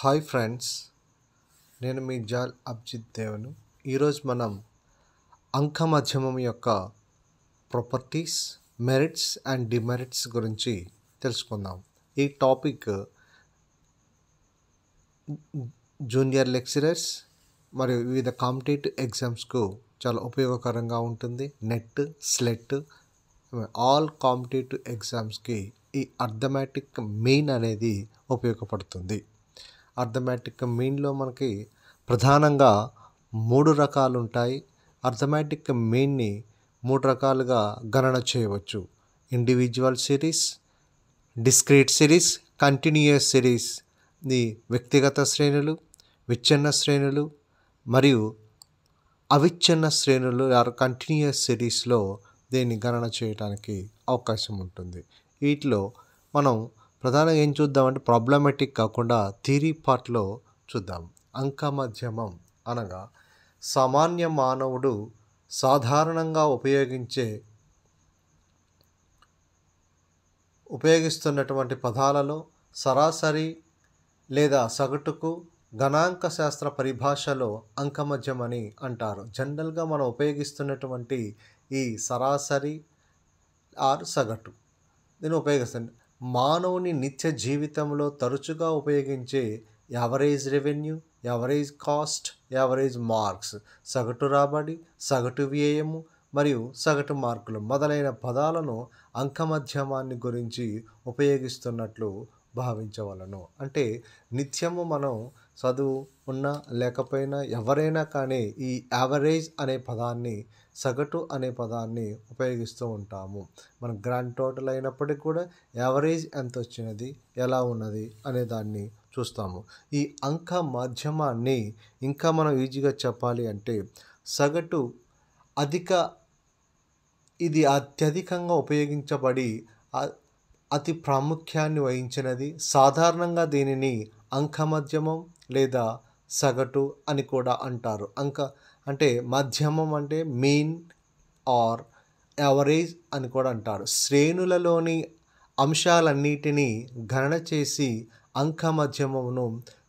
Hi friends నేను మీ జాల్ అభిజిత్ దేవును. ఈరోజు మనం అంక మాధ్యమం యొక్క ప్రాపర్టీస్ మెరిట్స్ అండ్ డిమెరిట్స్ గురించి తెలుసుకుందాం. ఈ టాపిక్ జూనియర్ లెక్చరర్స్ మరియు వివిధ కాంపిటేటివ్ ఎగ్జామ్స్కు చాలా ఉపయోగకరంగా ఉంటుంది. నెట్ స్లెట్ ఆల్ కాంపిటేటివ్ ఎగ్జామ్స్కి ఈ అర్థమెటిక్ మెయిన్ అనేది ఉపయోగపడుతుంది. అర్థమెటిక్ మెయిన్లో మనకి ప్రధానంగా మూడు రకాలు ఉంటాయి అర్థమెటిక్ మెయిన్ని మూడు రకాలుగా గణన చేయవచ్చు. Individual series discrete series continuous series the వ్యక్తిగత శ్రేణులు విచ్ఛిన్న శ్రేణులు మరియు అవిచ్ఛిన్న శ్రేణులు ఆర్ కంటిన్యూయస్ సిరీస్లో దీన్ని గణన చేయడానికి అవకాశం ఉంటుంది. వీటిలో మనం ప్రధానంగా ఏం చూద్దామంటే ప్రాబ్లమెటిక్ కాకుండా థీరీ పార్ట్లో చూద్దాం. అంక మధ్యమం అనగా సామాన్య మానవుడు సాధారణంగా ఉపయోగించే ఉపయోగిస్తున్నటువంటి పదాలలో సరాసరి లేదా సగటుకు గణాంక శాస్త్ర పరిభాషలో అంకమధ్యం అని అంటారు. జనరల్గా మనం ఉపయోగిస్తున్నటువంటి ఈ సరాసరి ఆర్ సగటు. దీన్ని ఉపయోగిస్తుంది మానవుని నిత్య జీవితంలో తరచుగా ఉపయోగించే average revenue average cost average marks సగటు రాబడి సగటు వ్యయము మరియు సగటు మార్కులు మొదలైన పదాలను అంకమధ్యమాన్ని గురించి ఉపయోగిస్తున్నట్లు భావించవలను. అంటే నిత్యము మనం చదువు ఉన్నా లేకపోయినా ఎవరైనా కానీ ఈ యావరేజ్ అనే పదాన్ని సగటు అనే పదాన్ని ఉపయోగిస్తూ ఉంటాము. మన గ్రాండ్ టోటల్ అయినప్పటికీ కూడా యావరేజ్ ఎంత వచ్చినది ఎలా ఉన్నది అనే దాన్ని చూస్తాము. ఈ అంక మాధ్యమాన్ని ఇంకా మనం ఈజీగా చెప్పాలి అంటే సగటు అధిక ఇది అత్యధికంగా ఉపయోగించబడి అతి ప్రాముఖ్యాన్ని వహించినది సాధారణంగా దీనిని అంకమధ్యమం లేదా సగటు అని కూడా అంటారు. అంక అంటే మధ్యమం అంటే మీన్ ఆర్ యావరేజ్ అని కూడా అంటారు. శ్రేణులలోని అంశాలన్నిటినీ గణన చేసి అంక మధ్యమమును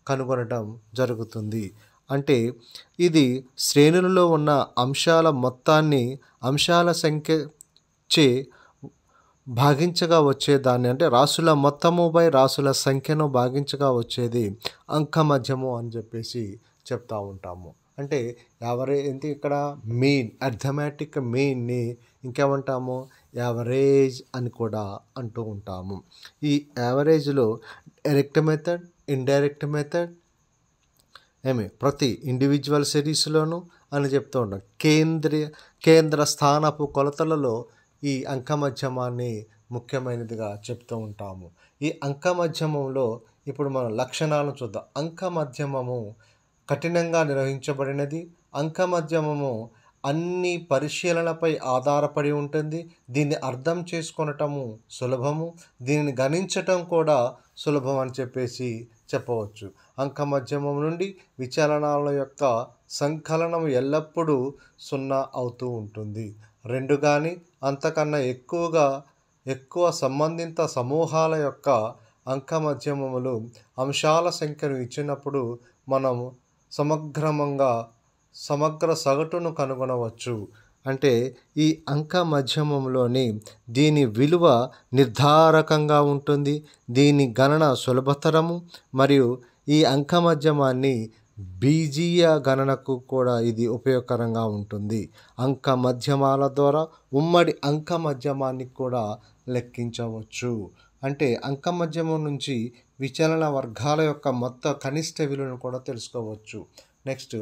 కనుగొనడం జరుగుతుంది. అంటే ఇది శ్రేణులలో ఉన్న అంశాల మొత్తాన్ని అంశాల సంఖ్య చే భాగించగా వచ్చేదాన్ని. అంటే రాసుల మొత్తముపై రాసుల సంఖ్యను భాగించగా వచ్చేది అంక మధ్యము అని చెప్పేసి చెప్తా ఉంటాము. అంటే ఎవరే ఇక్కడ మెయిన్ అర్థమెటిక్ మెయిన్ని ఇంకేమంటాము? యావరేజ్ అని కూడా అంటూ ఉంటాము. ఈ యావరేజ్లో డైరెక్ట్ మెథడ్ ఇండైరెక్ట్ మెథడ్ ఏమి ప్రతి ఇండివిజువల్ సిరీస్లోనూ అని చెప్తూ ఉంటాం. కేంద్రీయ కేంద్ర స్థానపు కొలతలలో ఈ అంకమధ్యమాన్ని ముఖ్యమైనదిగా చెప్తూ ఉంటాము. ఈ అంకమధ్యమంలో ఇప్పుడు మనం లక్షణాలను చూద్దాం. అంకమధ్యమము కఠినంగా నిర్వహించబడినది. అంకమధ్యమము అన్ని పరిశీలనపై ఆధారపడి ఉంటుంది. దీన్ని అర్థం చేసుకొనటము సులభము. దీనిని గణించటం కూడా సులభం అని చెప్పేసి చెప్పవచ్చు. అంకమధ్యమం నుండి విచలనాల యొక్క సంకలనం ఎల్లప్పుడూ సున్నా అవుతూ ఉంటుంది. రెండు కానీ అంతకన్నా ఎక్కువగా ఎక్కువ సంబంధిత సమూహాల యొక్క అంకమధ్యమములు అంశాల సంఖ్యను ఇచ్చినప్పుడు మనం సమగ్రమంగా సమగ్ర సగటును కనుగొనవచ్చు. అంటే ఈ అంక మధ్యమంలోని దీని విలువ నిర్ధారకంగా ఉంటుంది. దీని గణన సులభతరము మరియు ఈ అంక మధ్యమాన్ని బీజీయ గణనకు కూడా ఇది ఉపయోగకరంగా ఉంటుంది. అంక మధ్యమాల ద్వారా ఉమ్మడి అంక మధ్యమాన్ని కూడా లెక్కించవచ్చు. అంటే అంక మధ్యమం నుంచి విచలన వర్గాల యొక్క మొత్తం కనిష్ట విలువను కూడా తెలుసుకోవచ్చు. నెక్స్ట్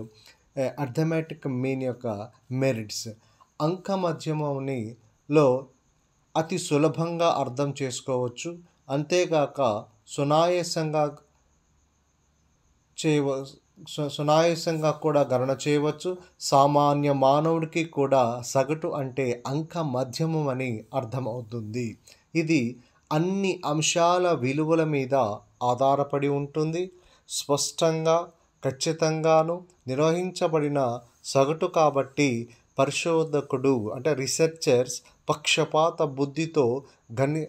అర్థమెటిక్ మీన్ యొక్క మెరిట్స్. అంక మధ్యమంలో అతి సులభంగా అర్థం చేసుకోవచ్చు. అంతేగాక సునాయాసంగా చేయవ సునాయాసంగా కూడా గణన చేయవచ్చు. సామాన్య మానవుడికి కూడా సగటు అంటే అంక మధ్యమం అని అర్థమవుతుంది. ఇది అన్ని అంశాల విలువల మీద ఆధారపడి ఉంటుంది. స్పష్టంగా ఖచ్చితంగాను నిర్వహించబడిన సగటు కాబట్టి పరిశోధకుడు అంటే రీసెర్చర్స్ పక్షపాత బుద్ధితో గణి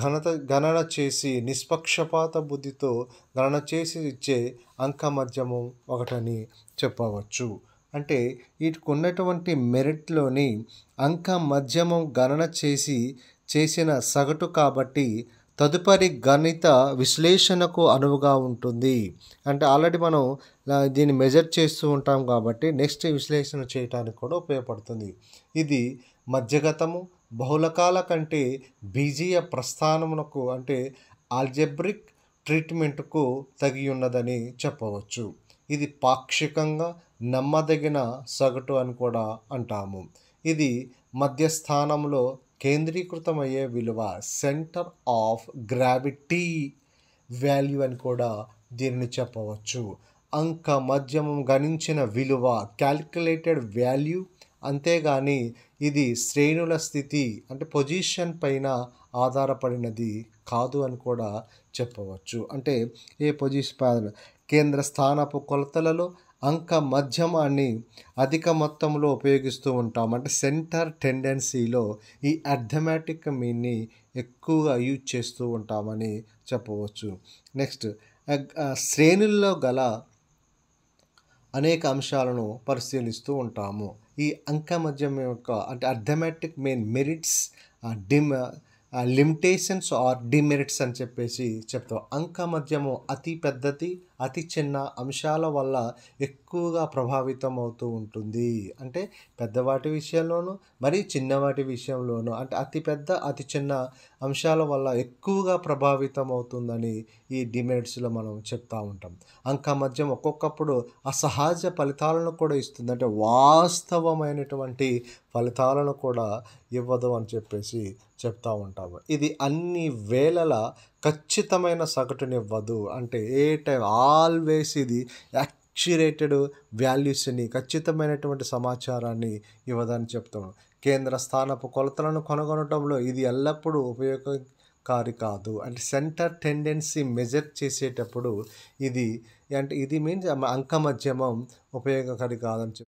ఘనత గణన చేసి నిష్పక్షపాత బుద్ధితో గణన చేసి ఇచ్చే అంక మధ్యమం ఒకటని చెప్పవచ్చు. అంటే వీటికున్నటువంటి మెరిట్లోని అంక మధ్యమం గణన చేసి చేసిన సగటు కాబట్టి తదుపరి గణిత విశ్లేషణకు అనువుగా ఉంటుంది. అంటే ఆల్రెడీ మనం దీన్ని మెజర్ చేస్తూ ఉంటాం కాబట్టి నెక్స్ట్ విశ్లేషణ చేయడానికి కూడా ఉపయోగపడుతుంది. ఇది మధ్యగతము బహుళకాల కంటే బీజీయ ప్రస్థానమునకు అంటే ఆల్జెబ్రిక్ ట్రీట్మెంట్కు తగి ఉన్నదని చెప్పవచ్చు. ఇది పాక్షికంగా నమ్మదగిన సగటు అని కూడా అంటాము. ఇది మధ్యస్థానంలో కేంద్రీకృతమయ్యే విలువ సెంటర్ ఆఫ్ గ్రావిటీ వాల్యూ అని కూడా దీనిని చెప్పవచ్చు. అంక మధ్యమం గణించిన విలువ క్యాల్కులేటెడ్ వాల్యూ అంతేగాని ఇది శ్రేణుల స్థితి అంటే పొజిషన్ పైన ఆధారపడినది కాదు అని కూడా చెప్పవచ్చు. అంటే ఏ పొజిషన్ కేంద్ర స్థానపు కొలతలలో అంక మధ్యమాన్ని అధిక మొత్తంలో ఉపయోగిస్తూ ఉంటాం. అంటే సెంటర్ టెండెన్సీలో ఈ అర్థమెటిక్ మీన్ని ఎక్కువగా యూజ్ చేస్తూ ఉంటామని చెప్పవచ్చు. నెక్స్ట్ శ్రేణుల్లో గల అనేక అంశాలను పరిశీలిస్తూ ఉంటాము. ఈ అంక మధ్యం యొక్క అంటే అర్థమెటిక్ మెయిన్ మెరిట్స్ డిమ్ లిమిటేషన్స్ ఆర్ డిమెరిట్స్ అని చెప్పేసి చెప్తాం. అంక మధ్యము అతి పెద్దది అతి చిన్న అంశాల వల్ల ఎక్కువగా ప్రభావితం అవుతూ ఉంటుంది. అంటే పెద్దవాటి విషయంలోనూ మరి చిన్నవాటి విషయంలోనూ అంటే అతి పెద్ద అతి చిన్న అంశాల వల్ల ఎక్కువగా ప్రభావితం అవుతుందని ఈ డిమెరిట్స్లో మనం చెప్తా ఉంటాం. అంక మధ్యం ఒక్కొక్కప్పుడు అసహజ ఫలితాలను కూడా ఇస్తుంది. అంటే వాస్తవమైనటువంటి ఫలితాలను కూడా ఇవ్వదు అని చెప్పేసి చెప్తూ ఉంటాము. ఇది అన్ని వేళల ఖచ్చితమైన సగటునివ్వదు. అంటే ఏ టైం ఆల్వేస్ ఇది యాక్చురేటెడ్ వాల్యూస్ని ఖచ్చితమైనటువంటి సమాచారాన్ని ఇవ్వదని చెప్తాను కేంద్ర స్థానపు కొలతలను కనుగొనడంలో ఇది ఎల్లప్పుడూ ఉపయోగకారి కాదు. అంటే సెంటర్ టెండెన్సీ మెజర్ చేసేటప్పుడు ఇది అంటే ఇది మీన్స్ అంకమధ్యమం ఉపయోగకారి కాదని చెప్